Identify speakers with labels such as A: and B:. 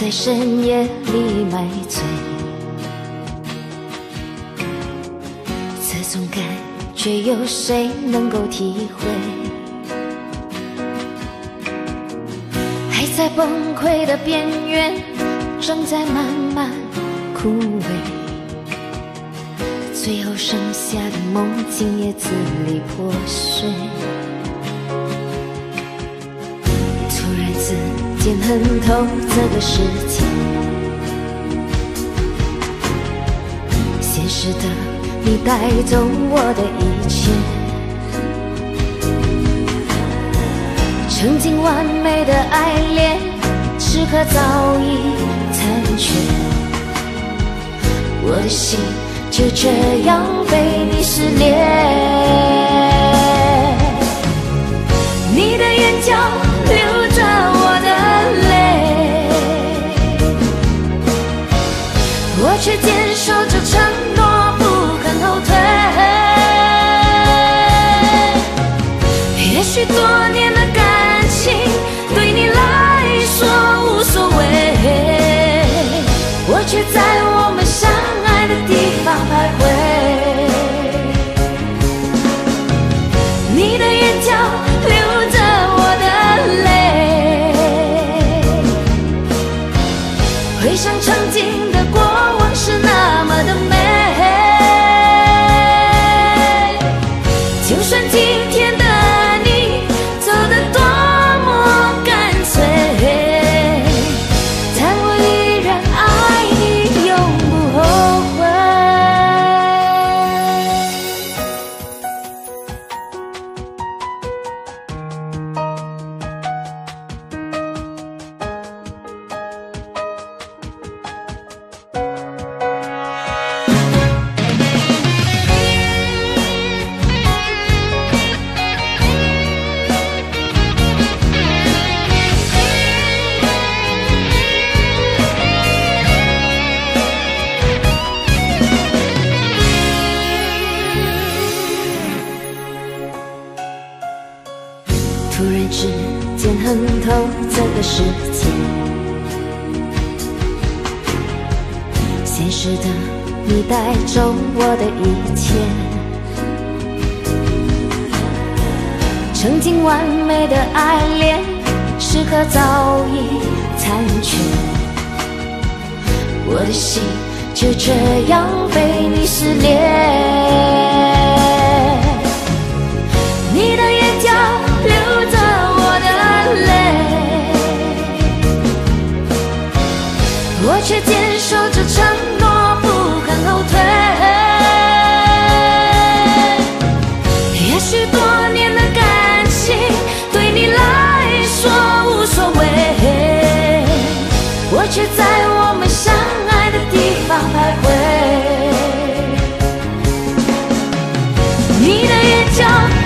A: 在深夜里买醉，这种感觉有谁能够体会？还在崩溃的边缘，正在慢慢枯萎，最后剩下的梦境也支离破碎。突然之恨透这个世界，现实的你带走我的一切，曾经完美的爱恋，此刻早已残缺，我的心就这样被你撕裂。却在我们相爱的地方徘徊。你的眼角流突然之间恨透这个世界，现实的你带走我的一切，曾经完美的爱恋，时刻早已残缺，我的心就这样被你我却坚守着承诺不肯后退。也许多年的感情对你来说无所谓我却在我们相爱的地方徘徊。你的眼角